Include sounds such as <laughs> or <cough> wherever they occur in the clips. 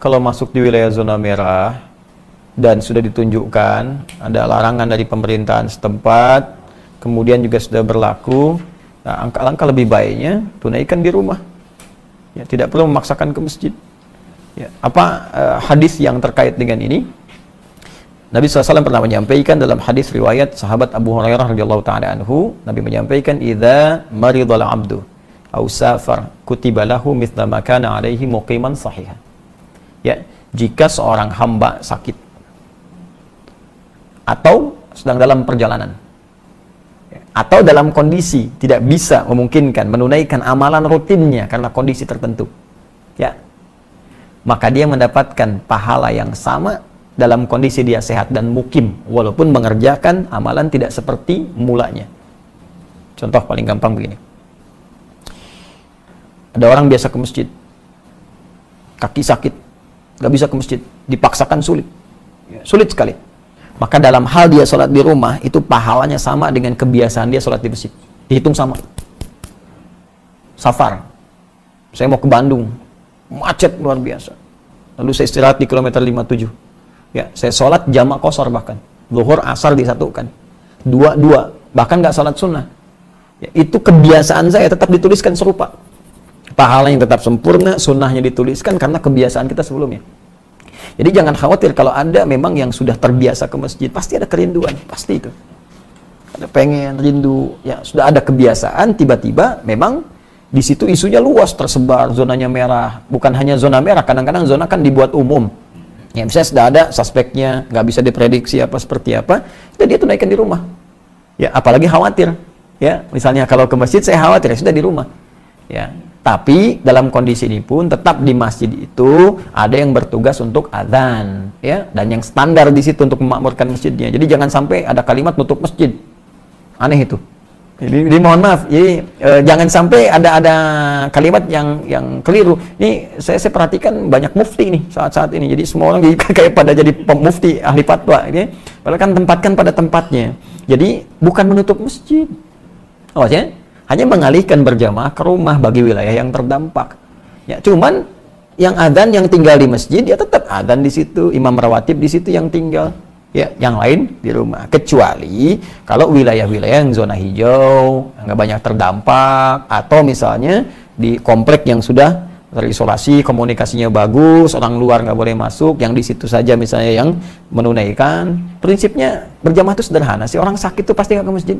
kalau masuk di wilayah zona merah dan sudah ditunjukkan ada larangan dari pemerintahan setempat, kemudian juga sudah berlaku, nah, angka-angka lebih baiknya tunaikan di rumah. Ya, tidak perlu memaksakan ke masjid. Ya, apa uh, hadis yang terkait dengan ini? Nabi SAW pernah menyampaikan dalam hadis riwayat sahabat Abu Hurairah radhiyallahu taala anhu, Nabi menyampaikan idza maridul abdu au safar kutiba lahu mithla ma kana alaihi muqiman sahihan. Ya, jika seorang hamba sakit atau sedang dalam perjalanan atau dalam kondisi tidak bisa memungkinkan menunaikan amalan rutinnya karena kondisi tertentu. Ya. Maka dia mendapatkan pahala yang sama dalam kondisi dia sehat dan mukim walaupun mengerjakan amalan tidak seperti mulanya. Contoh paling gampang begini. Ada orang biasa ke masjid. Kaki sakit, nggak bisa ke masjid, dipaksakan sulit. Ya, sulit sekali. Maka dalam hal dia sholat di rumah, itu pahalanya sama dengan kebiasaan dia sholat di masjid. Dihitung sama. Safar. Saya mau ke Bandung. Macet luar biasa. Lalu saya istirahat di kilometer 57 Ya, saya sholat jamak kosor bahkan. Zuhur, asar disatukan. Dua-dua. Bahkan nggak sholat sunnah. Ya, itu kebiasaan saya tetap dituliskan serupa. Pahala yang tetap sempurna, sunnahnya dituliskan karena kebiasaan kita sebelumnya. Jadi jangan khawatir kalau Anda memang yang sudah terbiasa ke masjid, pasti ada kerinduan, pasti itu. Ada pengen, rindu, ya sudah ada kebiasaan, tiba-tiba memang di situ isunya luas tersebar, zonanya merah. Bukan hanya zona merah, kadang-kadang zona kan dibuat umum Ya, misalnya sudah ada suspeknya, nggak bisa diprediksi apa seperti apa, dan dia tunaikan di rumah. Ya, apalagi khawatir. Ya, misalnya kalau ke masjid saya khawatir, ya sudah di rumah. Ya, tapi dalam kondisi ini pun tetap di masjid itu ada yang bertugas untuk adzan, ya, dan yang standar di situ untuk memakmurkan masjidnya. Jadi jangan sampai ada kalimat nutup masjid. Aneh itu. Jadi, jadi mohon maaf, jadi eh, jangan sampai ada ada kalimat yang yang keliru. Ini saya, saya perhatikan banyak mufti nih saat-saat ini. Jadi semua orang <laughs> kayak pada jadi mufti ahli fatwa ini. Padahal kan tempatkan pada tempatnya. Jadi bukan menutup masjid. Oh ya, hanya mengalihkan berjamaah ke rumah bagi wilayah yang terdampak. Ya, cuman yang adzan yang tinggal di masjid ya tetap adzan di situ, imam rawatib di situ yang tinggal. Ya yang lain di rumah. Kecuali kalau wilayah-wilayah yang zona hijau nggak banyak terdampak atau misalnya di komplek yang sudah terisolasi komunikasinya bagus orang luar nggak boleh masuk yang di situ saja misalnya yang menunaikan. Prinsipnya berjamaah itu sederhana. Sih orang sakit itu pasti nggak ke masjid.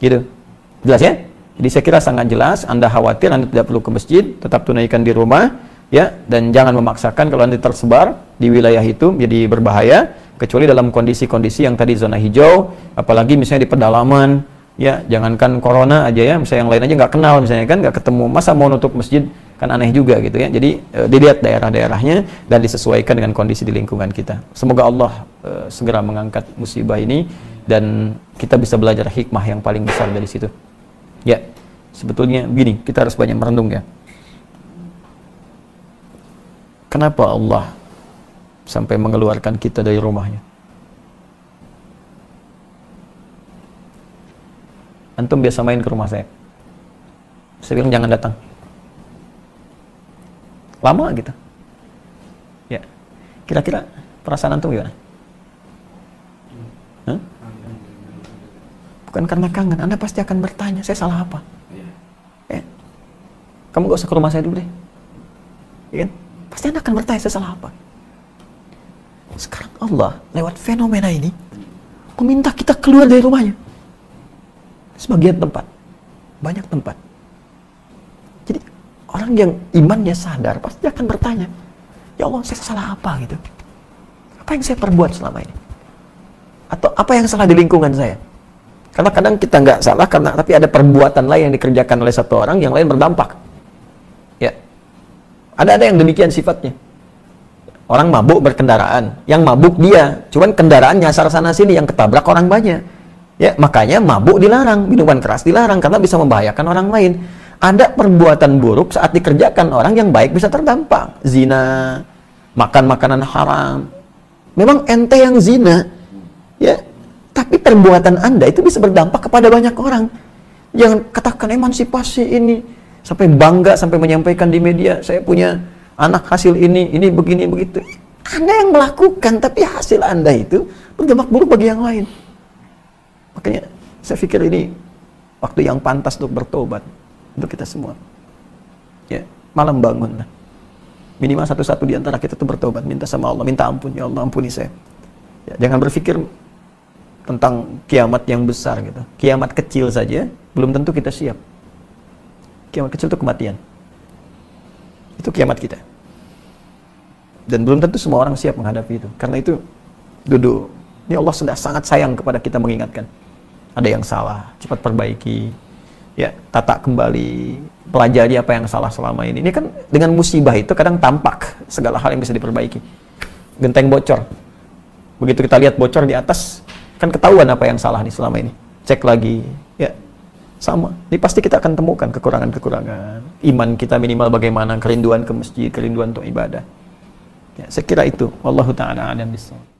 Gitu jelas ya? Jadi saya kira sangat jelas anda khawatir anda tidak perlu ke masjid tetap tunaikan di rumah ya. Dan jangan memaksakan kalau anda tersebar di wilayah itu jadi berbahaya kecuali dalam kondisi-kondisi yang tadi zona hijau apalagi misalnya di pedalaman ya. Jangankan corona aja ya misalnya yang lain aja nggak kenal misalnya kan nggak ketemu. Masa mau nutup masjid? Kan aneh juga gitu ya. Jadi e, dilihat daerah-daerahnya dan disesuaikan dengan kondisi di lingkungan kita. Semoga Allah e, segera mengangkat musibah ini dan kita bisa belajar hikmah yang paling besar dari situ ya sebetulnya begini kita harus banyak merenung ya kenapa Allah sampai mengeluarkan kita dari rumahnya. Antum biasa main ke rumah saya. Saya bilang jangan datang. Lama gitu. Ya. Kira-kira perasaan antum gimana? Hah? Bukan karena kangen, Anda pasti akan bertanya, saya salah apa? Ya. Kamu gak usah ke rumah saya dulu deh. Ya kan? Pasti Anda akan bertanya, saya salah apa? Sekarang Allah lewat fenomena ini meminta kita keluar dari rumahnya. Sebagian tempat, banyak tempat. Jadi orang yang imannya sadar pasti akan bertanya, ya Allah saya salah apa gitu? Apa yang saya perbuat selama ini? Atau apa yang salah di lingkungan saya? Karena kadang kita nggak salah karena tapi ada perbuatan lain yang dikerjakan oleh satu orang yang lain berdampak. Ya, ada ada yang demikian sifatnya. Orang mabuk berkendaraan yang mabuk dia. Cuman kendaraan nyasar sana sini yang ketabrak orang banyak. Ya makanya mabuk dilarang minuman keras dilarang karena bisa membahayakan orang lain. Ada perbuatan buruk saat dikerjakan orang yang baik bisa terdampak. Zina makan makanan haram. Memang ente yang zina. Ya tapi perbuatan anda itu bisa berdampak kepada banyak orang jangan katakan emansipasi ini sampai bangga sampai menyampaikan di media saya punya anak hasil ini, ini begini begitu. Anda yang melakukan, tapi hasil Anda itu berdampak buruk bagi yang lain. Makanya saya pikir ini waktu yang pantas untuk bertobat untuk kita semua. Ya, malam bangun. Minimal satu-satu di antara kita itu bertobat, minta sama Allah, minta ampun ya Allah ampuni saya. Ya, jangan berpikir tentang kiamat yang besar gitu. Kiamat kecil saja belum tentu kita siap. Kiamat kecil itu kematian. Itu kiamat kita. Dan belum tentu semua orang siap menghadapi itu. Karena itu duduk. Ini Allah sudah sangat sayang kepada kita mengingatkan. Ada yang salah, cepat perbaiki. Ya, tata kembali, pelajari apa yang salah selama ini. Ini kan dengan musibah itu kadang tampak segala hal yang bisa diperbaiki. Genteng bocor. Begitu kita lihat bocor di atas, kan ketahuan apa yang salah nih selama ini. Cek lagi, ya sama. Ini pasti kita akan temukan kekurangan-kekurangan. Iman kita minimal bagaimana, kerinduan ke masjid, kerinduan untuk ibadah. Ya, saya kira itu. Wallahu ta'ala alam bisawab.